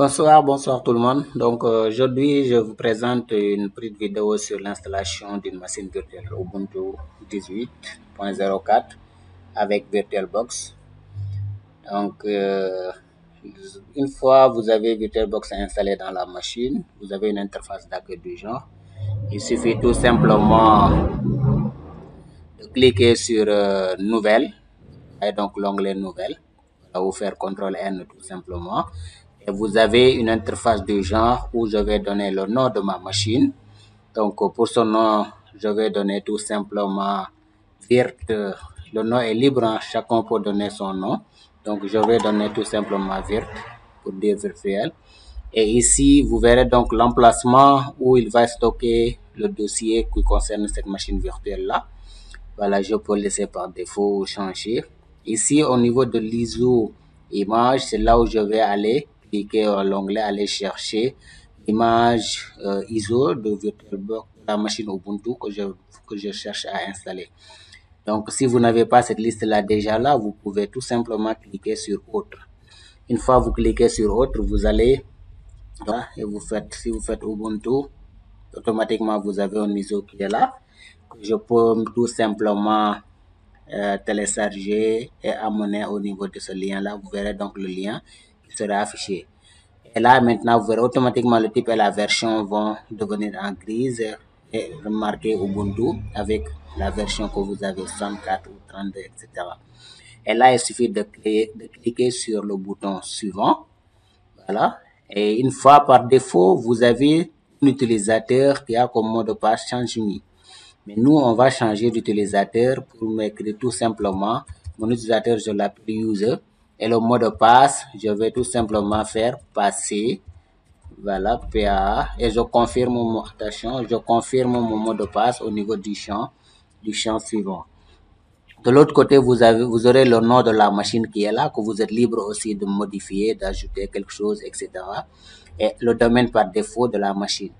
Bonsoir, bonsoir tout le monde. Donc euh, aujourd'hui, je vous présente une petite vidéo sur l'installation d'une machine virtuelle Ubuntu 18.04 avec VirtualBox. Donc euh, une fois vous avez VirtualBox installé dans la machine, vous avez une interface d'accueil du genre. Il suffit tout simplement de cliquer sur euh, Nouvelle et donc l'onglet Nouvelle. vous faire CTRL N tout simplement et vous avez une interface du genre où je vais donner le nom de ma machine. Donc pour ce nom, je vais donner tout simplement virt. Le nom est libre, hein. chacun peut donner son nom. Donc je vais donner tout simplement virt pour dire virtuel. Et ici, vous verrez donc l'emplacement où il va stocker le dossier qui concerne cette machine virtuelle là. Voilà, je peux laisser par défaut changer. Ici, au niveau de l'ISO image, c'est là où je vais aller cliquer sur l'onglet aller chercher l'image euh, ISO de VirtualBox de la machine Ubuntu que je, que je cherche à installer. Donc, si vous n'avez pas cette liste-là déjà là, vous pouvez tout simplement cliquer sur Autre. Une fois vous cliquez sur Autre, vous allez et vous faites, si vous faites Ubuntu, automatiquement vous avez un ISO qui est là. Je peux tout simplement euh, télécharger et amener au niveau de ce lien-là. Vous verrez donc le lien sera affiché. Et là, maintenant, vous verrez automatiquement le type et la version vont devenir en grise et remarquer Ubuntu avec la version que vous avez 64 ou 32, etc. Et là, il suffit de, cliquer sur le bouton suivant. Voilà. Et une fois par défaut, vous avez un utilisateur qui a comme mot de passe change me. Mais nous, on va changer d'utilisateur pour m'écrire tout simplement mon utilisateur, je l'appelle user et le mot de passe, je vais tout simplement faire passer, voilà, PA, et je confirme mon, attention, je confirme mon mot de passe au niveau du champ, du champ suivant. De l'autre côté, vous, avez, vous aurez le nom de la machine qui est là, que vous êtes libre aussi de modifier, d'ajouter quelque chose, etc. Et le domaine par défaut de la machine.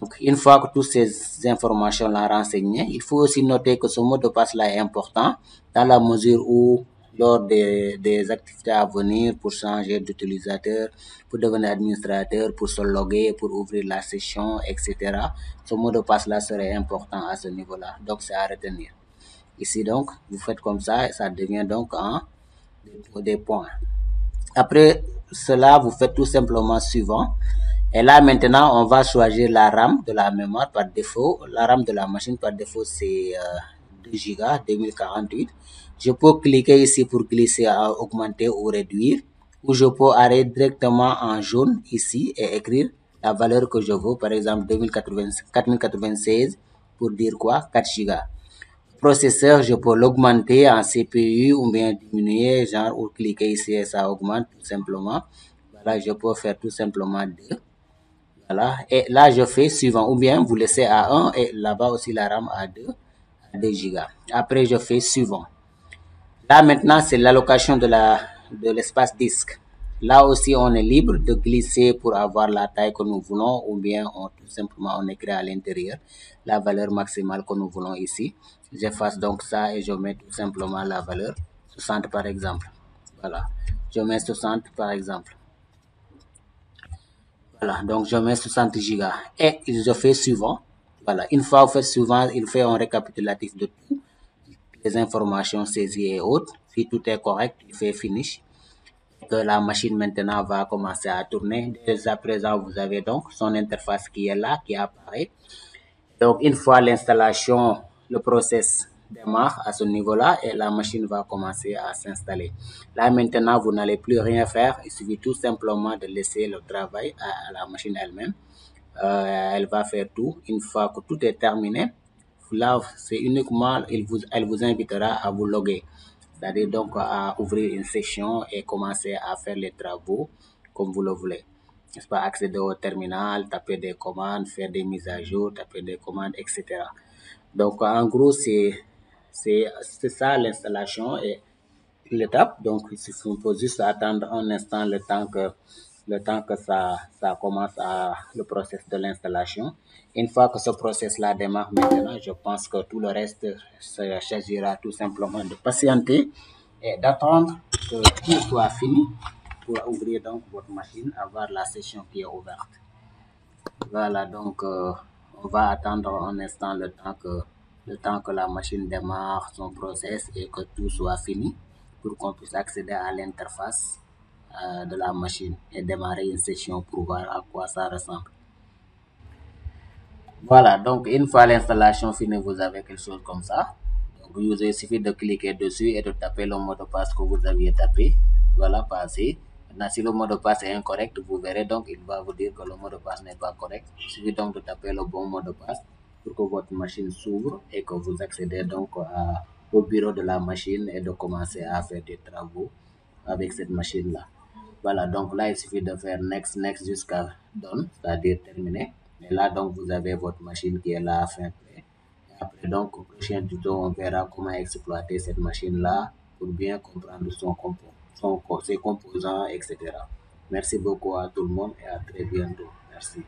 Donc, une fois que toutes ces informations-là renseignées, il faut aussi noter que ce mot de passe-là est important dans la mesure où lors des, des, activités à venir pour changer d'utilisateur, pour devenir administrateur, pour se loguer, pour ouvrir la session, etc. Ce mot de passe-là serait important à ce niveau-là. Donc, c'est à retenir. Ici, donc, vous faites comme ça et ça devient donc un des points. Après cela, vous faites tout simplement suivant. Et là, maintenant, on va choisir la RAM de la mémoire par défaut. La RAM de la machine par défaut, c'est euh, 2 Go 2048. Je peux cliquer ici pour glisser à augmenter ou réduire. Ou je peux arrêter directement en jaune ici et écrire la valeur que je veux. Par exemple, 4096 pour dire quoi? 4 Go. Processeur, je peux l'augmenter en CPU ou bien diminuer, genre, ou cliquer ici et ça augmente tout simplement. Voilà, je peux faire tout simplement 2. Voilà, et là je fais suivant, ou bien vous laissez à 1 et là-bas aussi la RAM à 2, à 2 Go. Après, je fais suivant. Là maintenant, c'est l'allocation de la de l'espace disque. Là aussi, on est libre de glisser pour avoir la taille que nous voulons ou bien tout simplement on écrit à l'intérieur la valeur maximale que nous voulons ici. J'efface donc ça et je mets tout simplement la valeur 60 par exemple. Voilà. Je mets 60 par exemple. Voilà. Donc, je mets 60 gigas et je fais suivant. Voilà. Une fois suivant, il fait un récapitulatif de tout les informations saisies et autres. Si tout est correct, il fait finish. Que la machine maintenant va commencer à tourner. Dès à présent, vous avez donc son interface qui est là, qui apparaît. Donc, une fois l'installation, le process démarre à ce niveau-là et la machine va commencer à s'installer. Là, maintenant, vous n'allez plus rien faire. Il suffit tout simplement de laisser le travail à, la machine elle-même. Euh, elle va faire tout. Une fois que tout est terminé, là, c'est uniquement, il vous, elle vous invitera à vous loguer. C'est-à-dire donc à ouvrir une session et commencer à faire les travaux comme vous le voulez. N'est-ce? Accéder au terminal, taper des commandes, faire des mises à jour, taper des commandes, etc. Donc, en gros, c'est, c'est, c'est ça l'installation et l'étape. Donc, il faut juste attendre un instant le temps que le temps que ça, ça commence à le process de l'installation. Une fois que ce process-là démarre maintenant, je pense que tout le reste s'agira tout simplement de patienter et d'attendre que tout soit fini pour ouvrir donc votre machine, avoir la session qui est ouverte. Voilà, donc euh, on va attendre un instant le temps que le temps que la machine démarre son process et que tout soit fini pour qu'on puisse accéder à l'interface euh, de la machine et démarrer une session pour voir à quoi ça ressemble. Voilà, donc une fois l'installation finie, vous avez quelque chose comme ça. Donc, il suffit de cliquer dessus et de taper le mot de passe que vous aviez tapé. Voilà, passé. Maintenant, si le mot de passe est incorrect, vous verrez donc, il va vous dire que le mot de passe n'est pas correct. Il suffit donc de taper le bon mot de passe pour que votre machine s'ouvre et que vous accédez donc au bureau de la machine et de commencer à faire des travaux avec cette machine-là. Voilà, donc là, il suffit de faire next, next jusqu'à done, c'est-à-dire terminé. Et là, donc, vous avez votre machine qui est là à fin prêt. Après, donc, au prochain tuto, on verra comment exploiter cette machine-là pour bien comprendre son, son, ses composants, etc. Merci beaucoup à tout le monde et à très bientôt. Merci.